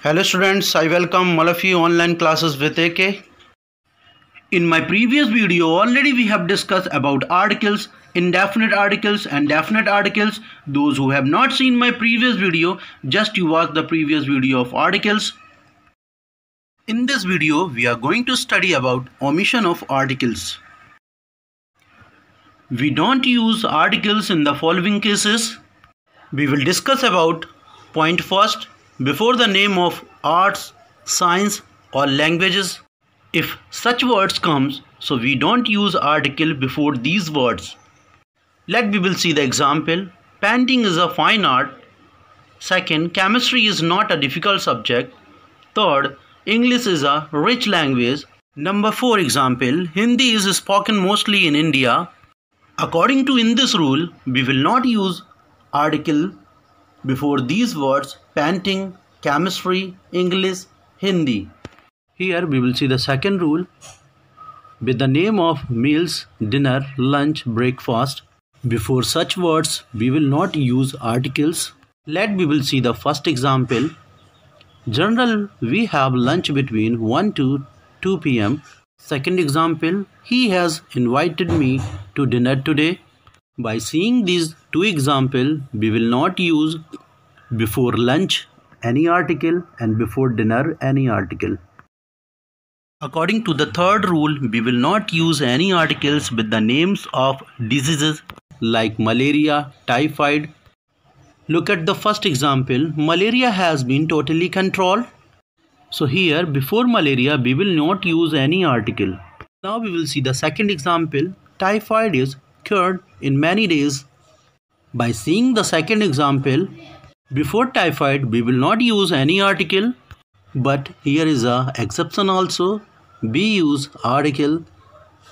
Hello students, I welcome all of you online classes with AK. In my previous video already we have discussed about articles, indefinite articles and definite articles. Those who have not seen my previous video, just you watch the previous video of articles. In this video we are going to study about omission of articles. We don't use articles in the following cases. We will discuss about point first before the name of arts, science or languages. If such words comes, so we don't use article before these words. Let we will see the example. Painting is a fine art. Second, chemistry is not a difficult subject. Third, English is a rich language. Number 4 example, Hindi is spoken mostly in India. According to in this rule, we will not use article before these words painting, chemistry, English, Hindi. Here we will see the second rule with the name of meals, dinner, lunch, breakfast. Before such words we will not use articles. Let we will see the first example. General, we have lunch between 1 to 2 pm. Second example, he has invited me to dinner today. By seeing these two example we will not use before lunch any article and before dinner any article. According to the third rule, we will not use any articles with the names of diseases like malaria, typhoid. Look at the first example. Malaria has been totally controlled. So here before malaria we will not use any article. Now we will see the second example. Typhoid is cured in many days. By seeing the second example, before typhoid we will not use any article but here is a exception also. We use article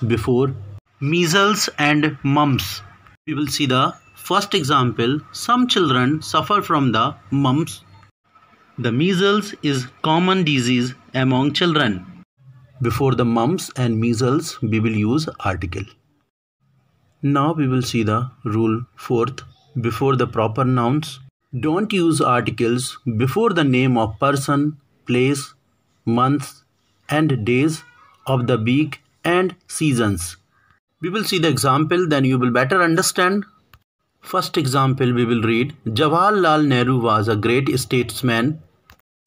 before measles and mumps. We will see the first example. Some children suffer from the mumps the measles is common disease among children. Before the mumps and measles, we will use article. Now we will see the rule fourth. Before the proper nouns, don't use articles before the name of person, place, months and days of the week and seasons. We will see the example then you will better understand. First example we will read Jawaharlal Nehru was a great statesman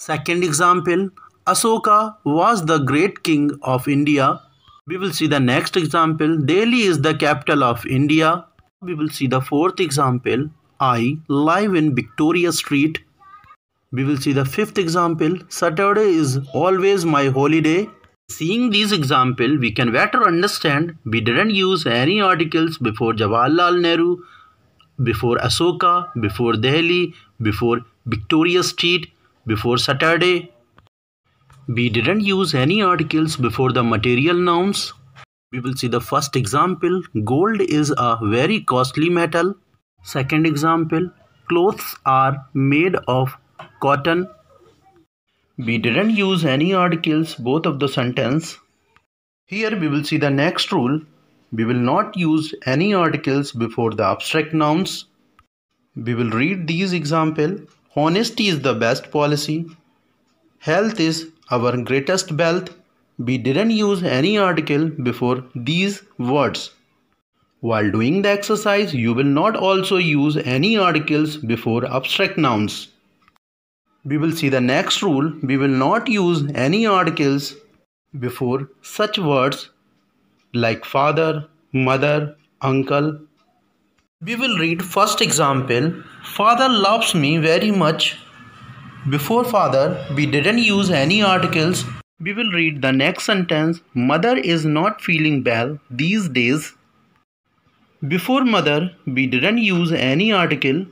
Second example, Asoka was the great king of India. We will see the next example, Delhi is the capital of India. We will see the fourth example, I live in Victoria Street. We will see the fifth example, Saturday is always my holiday. Seeing these examples, we can better understand we didn't use any articles before Jawaharlal Nehru, before Asoka, before Delhi, before Victoria Street, before Saturday. We didn't use any articles before the material nouns. We will see the first example. Gold is a very costly metal. Second example. Clothes are made of cotton. We didn't use any articles both of the sentence. Here we will see the next rule. We will not use any articles before the abstract nouns. We will read these example. Honesty is the best policy. Health is our greatest wealth. We didn't use any article before these words. While doing the exercise, you will not also use any articles before abstract nouns. We will see the next rule. We will not use any articles before such words like father, mother, uncle, we will read first example. Father loves me very much. Before father, we didn't use any articles. We will read the next sentence. Mother is not feeling well these days. Before mother, we didn't use any article.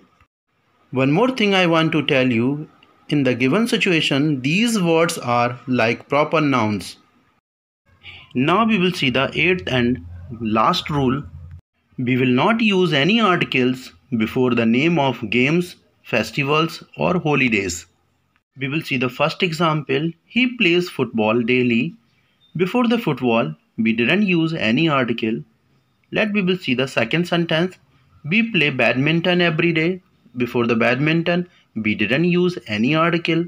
One more thing I want to tell you. In the given situation, these words are like proper nouns. Now we will see the eighth and last rule we will not use any articles before the name of games, festivals or holidays. We will see the first example. He plays football daily. Before the football, we didn't use any article. Let we will see the second sentence. We play badminton every day. Before the badminton, we didn't use any article.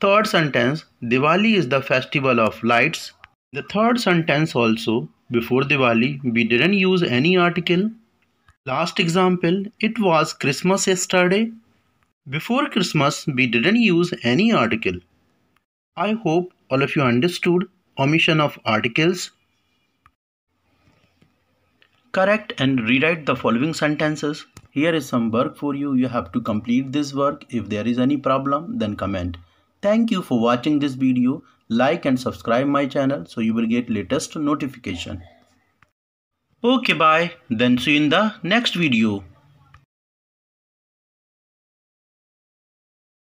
Third sentence Diwali is the festival of lights. The third sentence also before Diwali we didn't use any article. Last example it was Christmas yesterday. Before Christmas we didn't use any article. I hope all of you understood omission of articles. Correct and rewrite the following sentences. Here is some work for you. You have to complete this work. If there is any problem then comment. Thank you for watching this video. Like and subscribe my channel so you will get latest notification. Okay bye. Then see you in the next video.